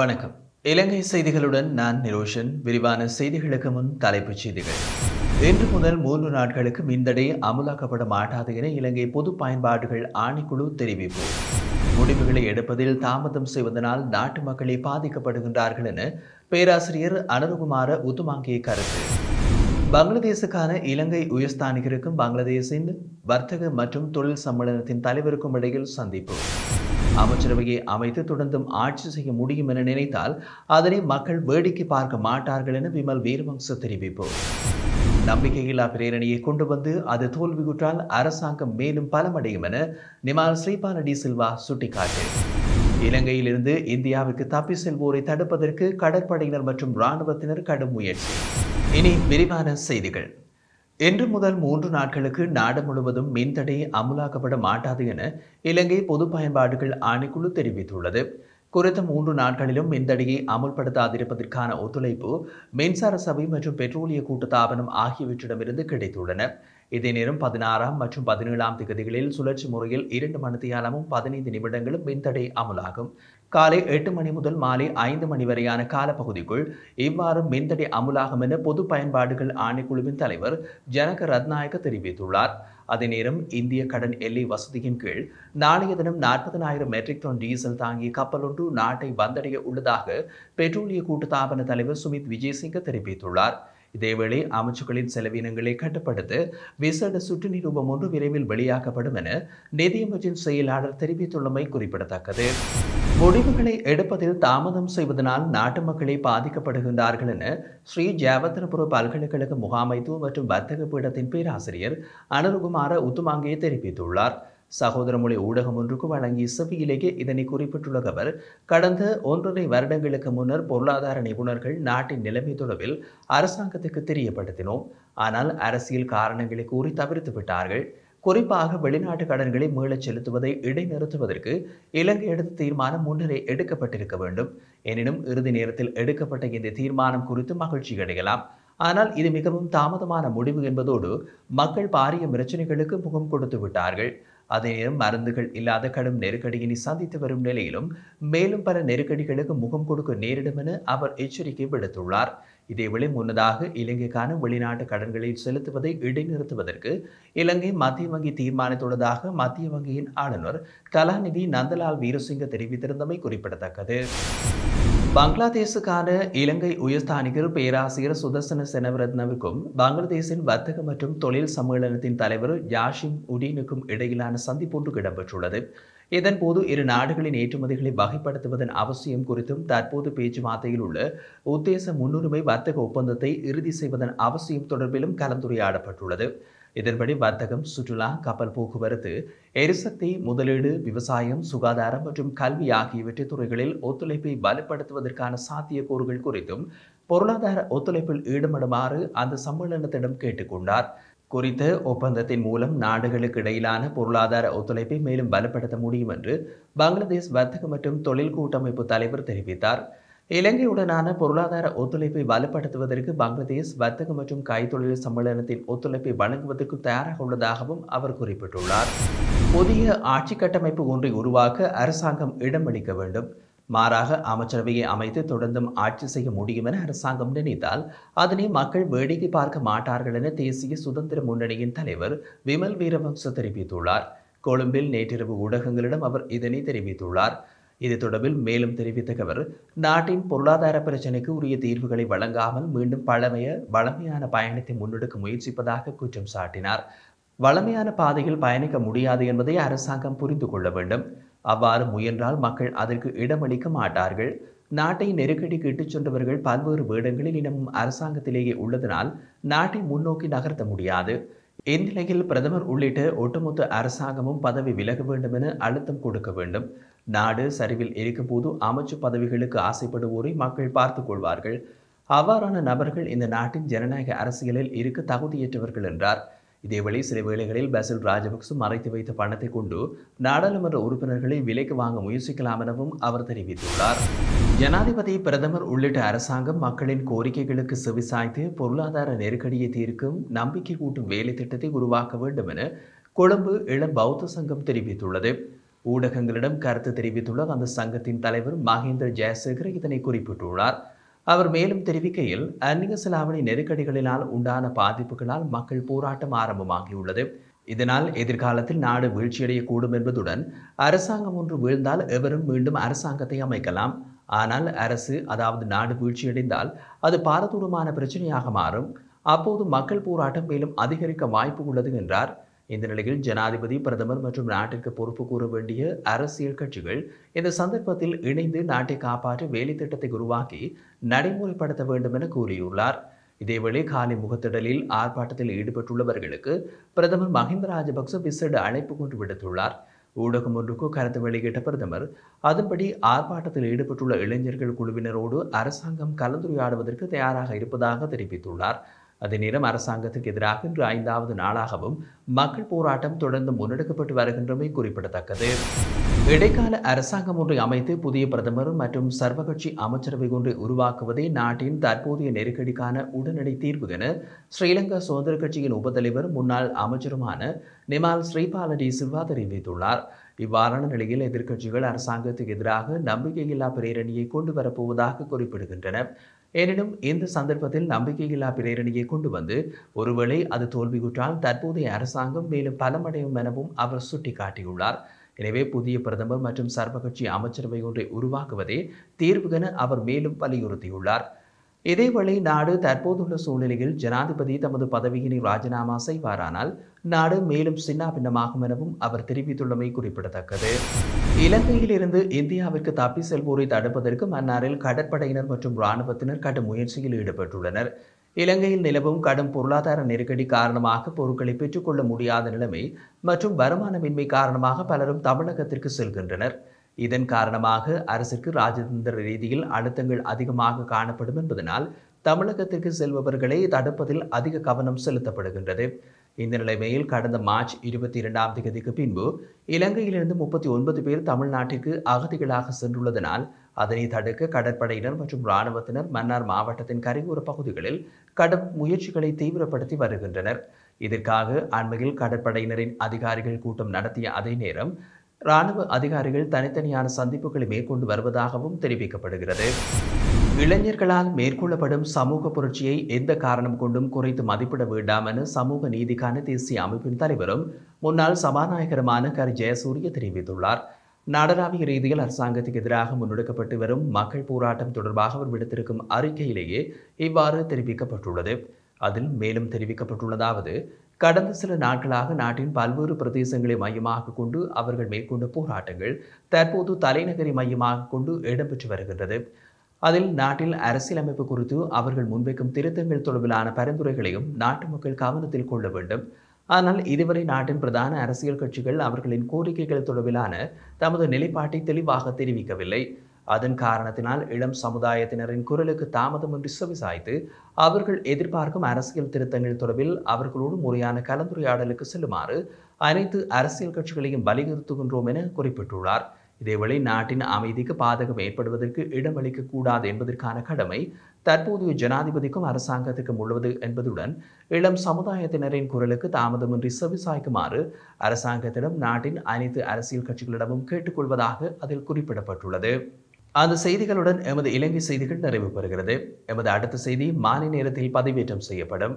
வணக்கம். இலங்கை செய்திகளுடன் நான் நிரோஷன். விரிவான செய்திகளுக்கு முன் தலைப்புச் செய்திகள். இன்று முதல் மூன்று நாட்களுக்கு மின்தடை அமுலாக்கப்பட மாட்டாது என இலங்கை பொது பயன்பாடுகள் ஆணைக்குழு தெரிவிப்பு. முடிவுகளை எடுப்பதில் தாமதம் செய்வதனால் நாட்டு மக்களே பாதிக்கப்படுகின்றார்கள் என பேராசிரியர் அனுருகுமார உத்துமாங்கிய கருத்து. பங்களாதேசுக்கான இலங்கை உயர்ஸ்தானிகருக்கும் பங்களாதேஷின் வர்த்தக மற்றும் தொழில் சம்மேளனத்தின் தலைவருக்கும் இடையில் சந்திப்பு. அமைச்சரவையை அமைத்து தொடர்ந்தும் ஆட்சி செய்ய முடியும் என நினைத்தால் அதனை மக்கள் வேடிக்கை பார்க்க மாட்டார்கள் என விமல் வீரவங்ச தெரிவிப்பு. நம்பிக்கையில்லா பிரேரணியை கொண்டு வந்து அது தோல்வியுற்றால் அரசாங்கம் மேலும் பலமடையும் என நிமால் ஸ்ரீபாலடி சில்வா சுட்டிக்காட்டு. இலங்கையிலிருந்து இந்தியாவுக்கு தப்பி செல்வோரை தடுப்பதற்கு கடற்படையினர் மற்றும் இராணுவத்தினர் கடும் முயற்சி. இனி விரிவான செய்திகள். இன்று முதல் மூன்று நாட்களுக்கு நாடு முழுவதும் மின்தடை அமுலாக்கப்பட மாட்டாது என இலங்கை பொது பயன்பாடுகள் ஆணைக்குழு தெரிவித்துள்ளது. குறித்த மூன்று நாட்களிலும் மின்தடையை அமுல்படுத்தாதிருப்பதற்கான ஒத்துழைப்பு மின்சார சபை மற்றும் பெட்ரோலிய கூட்டுத்தாபனம் ஆகியவற்றிடமிருந்து கிடைத்துள்ளன. இதே நேரம் பதினாறாம் மற்றும் பதினேழாம் திகதிகளில் சுழற்சி முறையில் இரண்டு மணித்தியாலமும் பதினைந்து நிமிடங்களும் மின்தடை அமுலாகும். காலை எட்டு மணி முதல் மாலை ஐந்து மணி வரையான காலப்பகுதிக்குள் இவ்வாறு மின்தடை அமுலாகும் என பொது பயன்பாடுகள் ஆணைக்குழுவின் தலைவர் ஜனக ரத்நாயக்க தெரிவித்துள்ளார். அதே நேரம் இந்திய கடன் எல்லை வசதியின் கீழ் நாளைய தினம் நாற்பதனாயிரம் மெட்ரிக் டன் டீசல் தாங்கிய கப்பல் ஒன்று நாட்டை வந்தடைய உள்ளதாக பெட்ரோலிய கூட்டுத்தாபன தலைவர் சுமித் விஜயசிங்க தெரிவித்துள்ளார். இதேவேளை அமைச்சுக்களின் செலவினங்களை கட்டுப்படுத்த விசேட சுற்று நிரூபம் ஒன்று விரைவில் வெளியாக்கப்படும் என நிதியமைச்சின் செயலாளர் தெரிவித்துள்ளமை குறிப்பிடத்தக்கது. முடிவுகளை எடுப்பதில் தாமதம் செய்வதனால் நாட்டு மக்களே பாதிக்கப்படுகின்றார்கள் என ஸ்ரீ ஜாவத்தனபுர பல்கலைக்கழக முகாமைத்துவ மற்றும் வர்த்தக பீடத்தின் பேராசிரியர் அனுருகுமார உத்துமாங்கே தெரிவித்துள்ளார். சகோதரமொழி ஊடகம் ஒன்றுக்கு வழங்கிய செவியிலேயே இதனை குறிப்பிட்டுள்ள அவர் கடந்த ஒன்றரை வருடங்களுக்கு முன்னர் பொருளாதார நிபுணர்கள் நாட்டின் நிலைமை தொடர்பில் அரசாங்கத்துக்கு தெரியப்படுத்தினோம். ஆனால் அரசியல் காரணங்களை கூறி தவிர்த்து விட்டார்கள். குறிப்பாக வெளிநாட்டு கடன்களை மீளச் செலுத்துவதை இடைநிறுத்துவதற்கு இலங்கை எடுத்த தீர்மானம் முன்னரே எடுக்கப்பட்டிருக்க வேண்டும். எனினும் இறுதி நேரத்தில் எடுக்கப்பட்ட இந்த தீர்மானம் குறித்து மகிழ்ச்சி அடையலாம். ஆனால் இது மிகவும் தாமதமான முடிவு என்பதோடு மக்கள் பாரிய பிரச்சனைகளுக்கு முகம் கொடுத்து விட்டார்கள். அதே நேரம் மருந்துகள் இல்லாத கடும் நெருக்கடியினை சந்தித்து வரும் நிலையிலும் மேலும் பல நெருக்கடிகளுக்கு முகம் கொடுக்க நேரிடும் என அவர் எச்சரிக்கை விடுத்துள்ளார். இதேவேளை முன்னதாக இலங்கைக்கான வெளிநாட்டு கடன்களை செலுத்துவதை இடைநிறுத்துவதற்கு இலங்கை மத்திய வங்கி தீர்மானித்துள்ளதாக மத்திய வங்கியின் ஆளுநர் கலாநிதி நந்தலால் வீரசிங்க தெரிவித்திருந்தமை குறிப்பிடத்தக்கது. பங்களாதேசுக்கான இலங்கை உயர்ஸ்தானிகர் பேராசிரியர் சுதர்சன செனவரத்னவுக்கும் பங்களாதேஷின் வர்த்தக மற்றும் தொழில் சம்மேளனத்தின் தலைவர் யாஷிம் உடீனுக்கும் இடையிலான சந்திப்பொன்று இடம்பெற்றுள்ளது. இதன்போது இரு நாடுகளின் ஏற்றுமதிகளை வகைப்படுத்துவதன் அவசியம் குறித்தும் தற்போது பேச்சுவார்த்தையில் உள்ள உத்தேச முன்னுரிமை வர்த்தக ஒப்பந்தத்தை இறுதி செய்வதன் அவசியம் தொடர்பிலும் கலந்துரையாடப்பட்டுள்ளது. இதன்படி வர்த்தகம் சுற்றுலா கப்பல் போக்குவரத்து எரிசக்தி முதலீடு விவசாயம் சுகாதாரம் மற்றும் கல்வி ஆகியவற்றை துறைகளில் ஒத்துழைப்பை வலுப்படுத்துவதற்கான சாத்தியக்கூறுகள் குறித்தும் பொருளாதார ஒத்துழைப்பில் ஈடுபடுமாறு அந்த சம்மேளனத்திடம் கேட்டுக்கொண்டார் குறித்த ஒப்பந்தத்தின் மூலம் நாடுகளுக்கு இடையிலான பொருளாதார ஒத்துழைப்பை மேலும் பலப்படுத்த முடியும் என்று பங்களாதேஷ் வர்த்தக மற்றும் தொழில் கூட்டமைப்பு தலைவர் தெரிவித்தார். இலங்கையுடனான பொருளாதார ஒத்துழைப்பை வலுப்படுத்துவதற்கு பங்களாதேஷ் வர்த்தக மற்றும் கைத்தொழில் சம்மேளனத்தின் ஒத்துழைப்பை வழங்குவதற்கு தயாராக உள்ளதாகவும் அவர் குறிப்பிட்டுள்ளார். புதிய ஆட்சி கட்டமைப்பு ஒன்றை உருவாக்க அரசாங்கம் இடமளிக்க வேண்டும். மாறாக அமைச்சரவையை அமைத்து தொடர்ந்தும் ஆட்சி செய்ய முடியும் என அரசாங்கம் நினைத்தால் அதனை மக்கள் வேடிக்கை பார்க்க மாட்டார்கள் என தேசிய சுதந்திர முன்னணியின் தலைவர் விமல் வீரவம்ச தெரிவித்துள்ளார். கொழும்பில் நேற்றிரவு ஊடகங்களிடம் அவர் இதனை தெரிவித்துள்ளார். இது தொடர்பில் மேலும் தெரிவித்த அவர் நாட்டின் பொருளாதார பிரச்சினைக்கு உரிய தீர்வுகளை வழங்காமல் மீண்டும் பழமைய வளமையான பயணத்தை முன்னெடுக்க முயற்சிப்பதாக குற்றம் சாட்டினார். வளமையான பாதையில் பயணிக்க முடியாது என்பதை அரசாங்கம் புரிந்து கொள்ள வேண்டும். அவ்வாறு முயன்றால் மக்கள் அதற்கு இடமளிக்க மாட்டார்கள். நாட்டை நெருக்கடிக்கு இட்டுச் சென்றவர்கள் பல்வேறு வேடங்களில் இன்னமும் அரசாங்கத்திலேயே உள்ளதனால் நாட்டை முன்னோக்கி நகர்த்த முடியாது. இந்நிலையில் பிரதமர் உள்ளிட்ட ஒட்டுமொத்த அரசாங்கமும் பதவி விலக வேண்டும் என அழுத்தம் கொடுக்க வேண்டும். நாடு சரிவில் இருக்கும்போது அமைச்சு பதவிகளுக்கு ஆசைப்படுவோரை மக்கள் பார்த்துக் கொள்வார்கள். அவ்வாறான நபர்கள் இந்த நாட்டின் ஜனநாயக அரசியலில் இருக்க தகுதியற்றவர்கள் என்றார். இதேவேளை சில வேளைகளில் பசில் ராஜபக்ச மறைத்து வைத்த பணத்தை கொண்டு நாடாளுமன்ற உறுப்பினர்களை விலைக்கு வாங்க முயற்சிக்கலாம் எனவும் அவர் தெரிவித்துள்ளார். ஜனாதிபதி பிரதமர் உள்ளிட்ட அரசாங்கம் மக்களின் கோரிக்கைகளுக்கு செவிசாய்த்து பொருளாதார நெருக்கடியை தீர்க்கும் நம்பிக்கை கூட்டும் வேலை திட்டத்தை உருவாக்க வேண்டும் என கொழும்பு இளம் பௌத்த சங்கம் தெரிவித்துள்ளது. ஊடகங்களிடம் கருத்து தெரிவித்துள்ள அந்த சங்கத்தின் தலைவர் மகேந்திர ஜெயசேகர் இதனை குறிப்பிட்டுள்ளார். அவர் மேலும் தெரிவிக்கையில் அந்நிய செலாவணி நெருக்கடிகளினால் உண்டான பாதிப்புகளால் மக்கள் போராட்டம் ஆரம்பமாகியுள்ளது. இதனால் எதிர்காலத்தில் நாடு வீழ்ச்சியடையக்கூடும் என்பதுடன் அரசாங்கம் ஒன்று வீழ்ந்தால் எவரும் மீண்டும் அரசாங்கத்தை அமைக்கலாம். ஆனால் அரசு அதாவது நாடு வீழ்ச்சியடைந்தால் அது பாரதூரமான பிரச்சனையாக மாறும். அப்போது மக்கள் போராட்டம் மேலும் அதிகரிக்க வாய்ப்பு உள்ளது என்றார். இந்த நிலையில் ஜனாதிபதி பிரதமர் மற்றும் நாட்டிற்கு பொறுப்பு கூற வேண்டிய அரசியல் கட்சிகள் இந்த சந்தர்ப்பத்தில் இணைந்து நாட்டை காப்பாற்ற வேலை திட்டத்தை உருவாக்கி நடைமுறைப்படுத்த வேண்டும் என கூறியுள்ளார். இதேவேளை காலை முகத்திடலில் ஆர்ப்பாட்டத்தில் ஈடுபட்டுள்ளவர்களுக்கு பிரதமர் மஹிந்த ராஜபக்ச விசேட அழைப்பு கொண்டு விடுத்துள்ளார். ஊடகம் ஒன்றுக்கு கருத்து வெளியிட்ட பிரதமர் அதன்படி ஆர்ப்பாட்டத்தில் ஈடுபட்டுள்ள இளைஞர்கள் குழுவினரோடு அரசாங்கம் கலந்துரையாடுவதற்கு தயாராக இருப்பதாக தெரிவித்துள்ளார். அதே நேரம் அரசாங்கத்துக்கு எதிராக இன்று ஐந்தாவது நாளாகவும் மக்கள் போராட்டம் தொடர்ந்து முன்னெடுக்கப்பட்டு வருகின்றமை குறிப்பிடத்தக்கது. இடைக்கால அரசாங்கம் ஒன்றை அமைத்து புதிய பிரதமர் மற்றும் சர்வகட்சி அமைச்சரவை ஒன்றை உருவாக்குவதே நாட்டின் தற்போதைய நெருக்கடிக்கான உடனடி தீர்வு என ஸ்ரீலங்கா சுதந்திர கட்சியின் உபத்தலைவர் முன்னாள் அமைச்சருமான நிமால் ஸ்ரீபாலடி சில்வா தெரிவித்துள்ளார். இவ்வாறான நிலையில் எதிர்க்கட்சிகள் அரசாங்கத்துக்கு எதிராக நம்பிக்கையில்லா பிரேரணியை கொண்டு வரப்போவதாக குறிப்பிடுகின்றன. எனினும் இந்த சந்தர்ப்பத்தில் நம்பிக்கையில்லா பிரேரணியை கொண்டு வந்து ஒருவேளை அது தோல்வியுற்றால் தற்போதைய அரசாங்கம் மேலும் பலமடையும் எனவும் அவர் சுட்டிக்காட்டியுள்ளார். எனவே புதிய பிரதமர் மற்றும் சர்வகட்சி அமைச்சரவை ஒன்றை உருவாக்குவதே தீர்வு என அவர் மேலும் வலியுறுத்தியுள்ளார். இதேவேளை நாடு தற்போதுள்ள சூழ்நிலையில் ஜனாதிபதி தமது பதவியினை ராஜினாமா செய்வாரானால் நாடு மேலும் சின்னாபின்னமாகும் எனவும் அவர் தெரிவித்துள்ளமை குறிப்பிடத்தக்கது. இலங்கையில் இருந்து இந்தியாவிற்கு தப்பி செல்வோரை தடுப்பதற்கு மன்னாரில் கடற்படையினர் மற்றும் இராணுவத்தினர் கடும் முயற்சியில் ஈடுபட்டுள்ளனர். இலங்கையில் நிலவும் கடும் பொருளாதார நெருக்கடி காரணமாக பொருட்களை பெற்றுக்கொள்ள முடியாத நிலைமை மற்றும் வருமானமின்மை காரணமாக பலரும் தமிழகத்திற்கு செல்கின்றனர். இதன் காரணமாக அரசிற்கு ராஜதந்திர ரீதியில் அழுத்தங்கள் அதிகமாக காணப்படும் என்பதனால் தமிழகத்திற்கு செல்பவர்களை தடுப்பதில் அதிக கவனம் செலுத்தப்படுகின்றது. இந்த நிலைமையில் கடந்த மார்ச் இருபத்தி இரண்டாம் தேதிக்கு பின்பு இலங்கையிலிருந்து முப்பத்தி ஒன்பது பேர் தமிழ்நாட்டிற்கு அகதிகளாக சென்றுள்ளதனால் அதனை தடுக்க கடற்படையினர் மற்றும் இராணுவத்தினர் மன்னார் மாவட்டத்தின் கரையோர பகுதிகளில் கடும் முயற்சிகளை தீவிரப்படுத்தி வருகின்றனர். இதற்காக அண்மையில் கடற்படையினரின் அதிகாரிகள் கூட்டம் நடத்திய அதே நேரம் இராணுவ அதிகாரிகள் தனித்தனியான சந்திப்புகளை மேற்கொண்டு வருவதாகவும் தெரிவிக்கப்படுகிறது. இளைஞர்களால் மேற்கொள்ளப்படும் சமூக புரட்சியை எந்த காரணம் கொண்டும் குறைத்து மதிப்பிட வேண்டாம் என சமூக நீதிக்கான தேசிய அமைப்பின் தலைவரும் முன்னாள் சபாநாயகருமான கர். ஜெயசூரிய தெரிவித்துள்ளார். நாடளாவிய ரீதியில் அரசாங்கத்துக்கு எதிராக முன்னெடுக்கப்பட்டு வரும் மக்கள் போராட்டம் தொடர்பாக அவர் விடுத்திருக்கும் அறிக்கையிலேயே இவ்வாறு தெரிவிக்கப்பட்டுள்ளது. அதில் மேலும் தெரிவிக்கப்பட்டுள்ளதாவது கடந்த சில நாட்களாக நாட்டின் பல்வேறு பிரதேசங்களை மையமாக கொண்டு அவர்கள் மேற்கொண்ட போராட்டங்கள் தற்போது தலைநகரை மையமாக கொண்டு இடம்பெற்று வருகின்றது. அதில் நாட்டில் அரசியலமைப்பு குறித்து அவர்கள் முன்வைக்கும் திருத்தங்கள் தொடர்பிலான பரிந்துரைகளையும் நாட்டு மக்கள் கவனத்தில் கொள்ள வேண்டும். ஆனால் இதுவரை நாட்டின் பிரதான அரசியல் கட்சிகள் அவர்களின் கோரிக்கைகள் தொடர்பிலான தமது நிலைப்பாட்டை தெளிவாக தெரிவிக்கவில்லை. அதன் காரணத்தினால் இளம் சமுதாயத்தினரின் குரலுக்கு தாமதமின்றி செவிசாய்த்து அவர்கள் எதிர்பார்க்கும் அரசியல் திருத்தங்கள் தொடர்பில் அவர்களோடு முறையான கலந்துரையாடலுக்கு செல்லுமாறு அனைத்து அரசியல் கட்சிகளையும் வலியுறுத்துகின்றோம் என குறிப்பிட்டுள்ளார். இதேவேளை நாட்டின் அமைதிக்கு பாதகம் ஏற்படுவதற்கு இடமளிக்க கூடாது என்பதற்கான கடமை தற்போதைய ஜனாதிபதிக்கும் அரசாங்கத்திற்கும் உள்ளது என்பதுடன் இளம் சமுதாயத்தினரின் குரலுக்கு தாமதமின்றி செவிசாய்க்குமாறு அரசாங்கத்திடம் நாட்டின் அனைத்து அரசியல் கட்சிகளிடமும் கேட்டுக்கொள்வதாக அதில் குறிப்பிடப்பட்டுள்ளது. அந்த செய்திகளுடன் எமது இலங்கை செய்திகள் நிறைவு பெறுகிறது எமது அடுத்த செய்தி மாலை நேரத்தில் பதிவேற்றம் செய்யப்படும்.